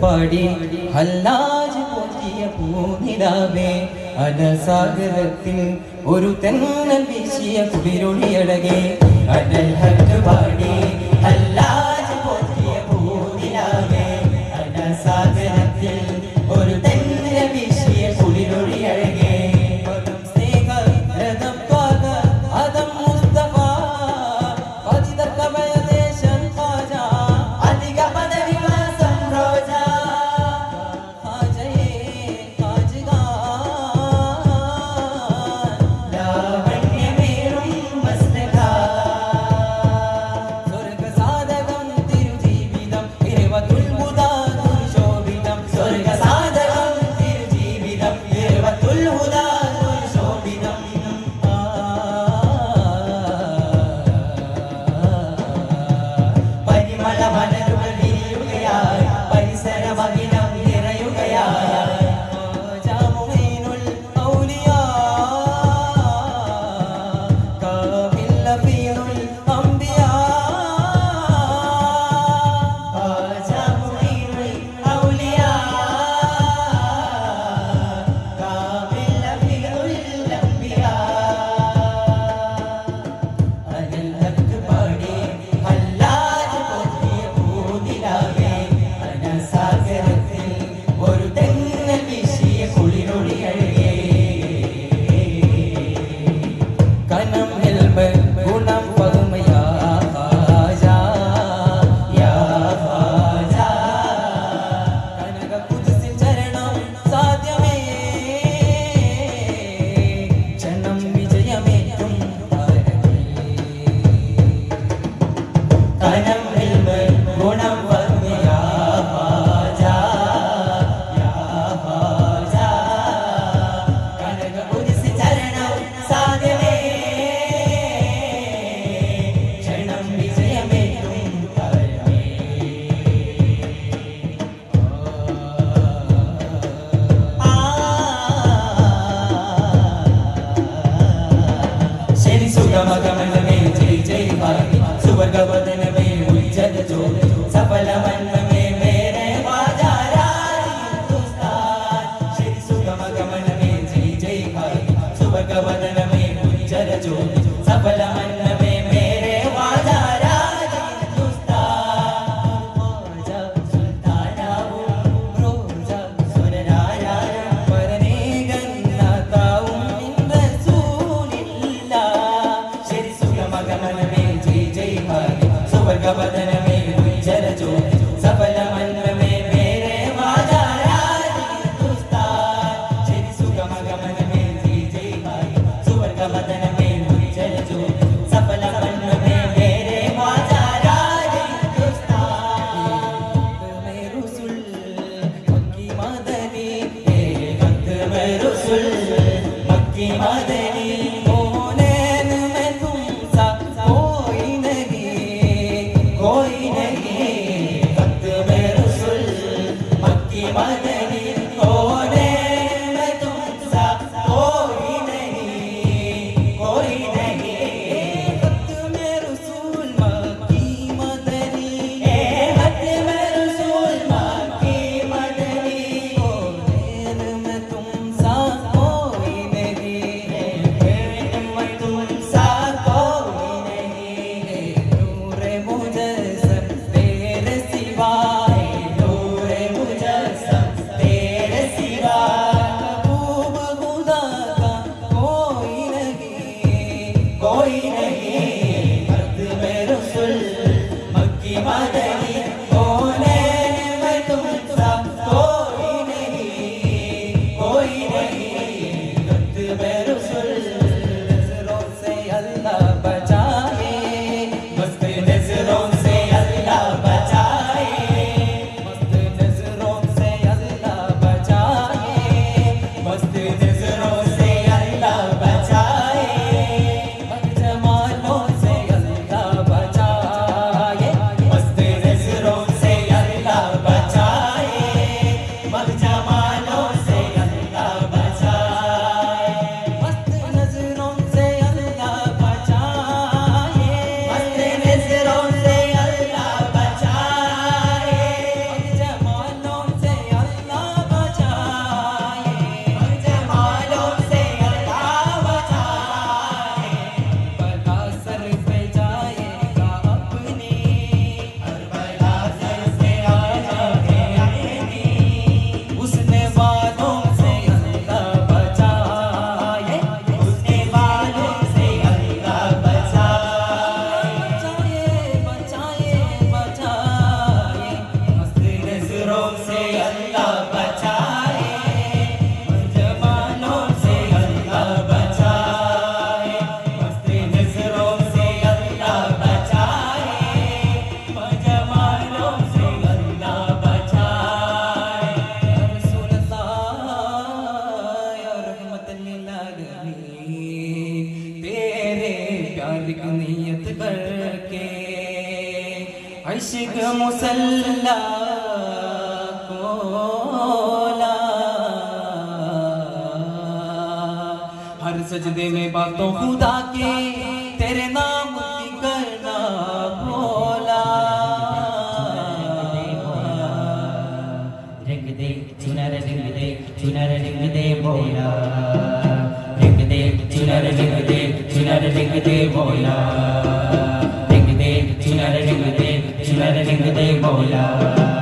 പാടി ഹല്ലാജ് പൊത്തിയ പൂനിലാവേ അനസാഗരത്തിൽ ഒരു തെന്നൽ വീശിയ കുളിരൊളിയടകെ അനൽ ഹക്ക് പാടി ഹല്ലാജ് പൊത്തിയ പൂനിലാവേ അനസാഗരത്തിൽ మేరి సుగమగమనమే జై జై భారతి సువర్గవదనమే ఉజ్జల జ్యోతి సఫల మన్మే మేరే వాజా రారి హిందుస్తాన్ శ్రీ సుగమగమనమే జై జై భారతి సువర్గవదనమే ఉజ్జల జ్యోతి సఫల మన్మే भगवदने 前 मुसल्ला कोला हर सजदे में बातों खुदा के तेरे नाम की करना भोला रिंग दे चुनर रिंग दे चुनर रिंग दे बोला रिंग दे चुनर रिंग दे चुनर रिंग दे बोला 的模样。